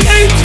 Stay.